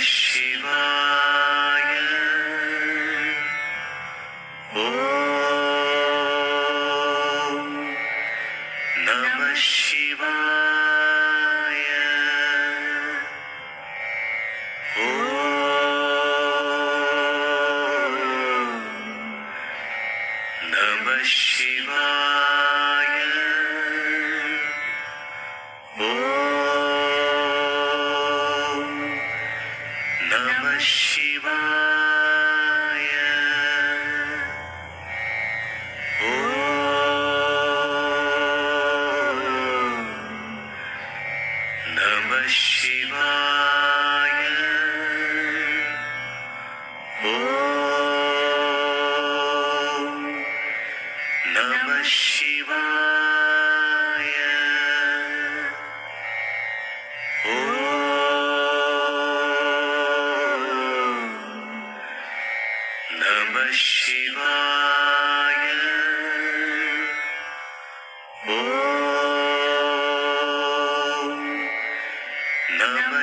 शिवायो। नम शिवायो। नमः शिवाय।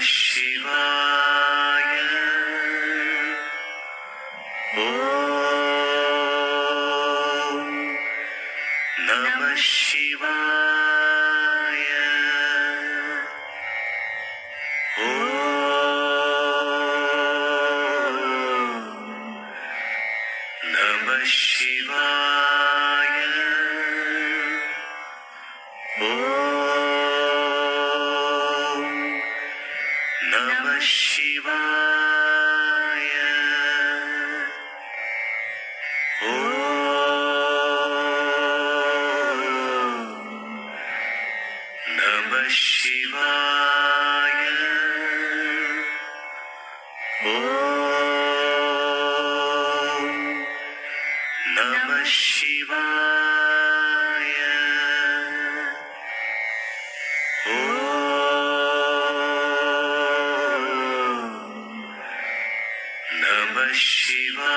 Shiva. Namah Shivaya. Namah Shivaya.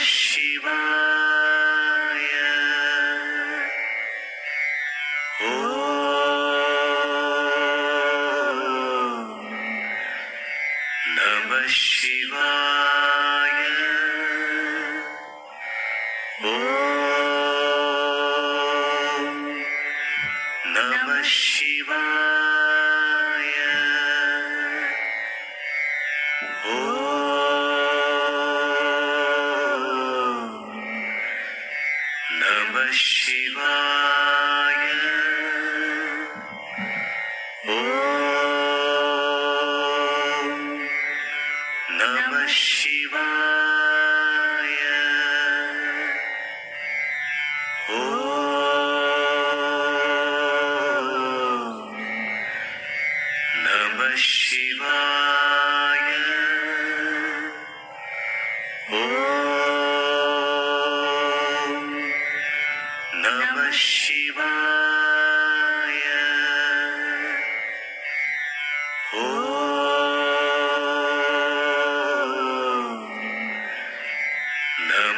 शिवाय। ओ नम शिवाय। ओ Shiva.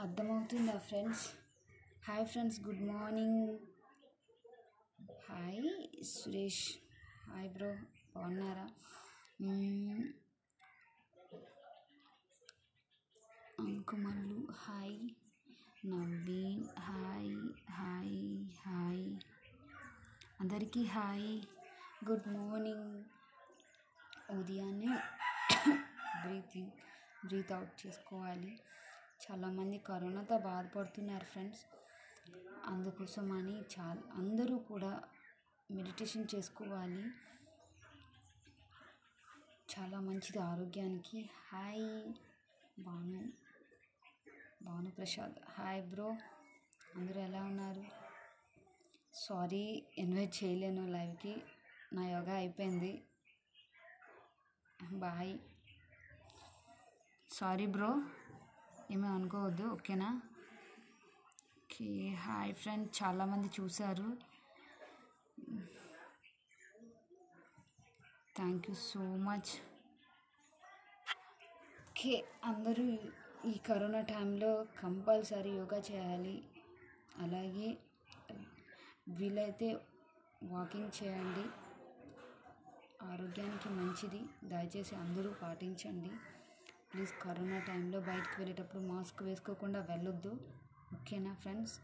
అర్థమవుతుందా friends? Hi friends good morning. Hi Suresh. Hi bro బాగున్నారా? Ankumallu hi. Naveen hi hi hi. అందరికీ హాయ్. Good morning. ఉదయాన్నే బ్రీతింగ్ బ్రీత్ అవుట్ చేసుకోవాలి. చాలామంది కరోనాతో బాధపడుతున్నారు ఫ్రెండ్స్. అందుకోసం అని చాలా అందరూ కూడా మెడిటేషన్ చేసుకోవాలి. చాలా మంచిది ఆరోగ్యానికి. Hi Bhanu Bhanu Prasad. Hi bro అందరూ ఎలా ఉన్నారు? సారీ ఇన్వైట్ చేయలేను లైవ్కి. నా యోగా అయిపోయింది. బాయ్. Sorry bro. ఏమీ అనుకోవద్దు ఓకేనా? Okay hi friend. చాలామంది చూశారు. Thank you so much. Okay అందరూ ఈ కరోనా టైంలో కంపల్సరీ యోగా చేయాలి. అలాగే వీలైతే వాకింగ్ చేయండి. ఆరోగ్యానికి మంచిది. దయచేసి అందరూ పాటించండి. ప్లీజ్ కరోనా టైంలో బయటకు వెళ్ళేటప్పుడు మాస్క్ వేసుకోకుండా వెళ్ళొద్దు. ఓకేనా ఫ్రెండ్స్?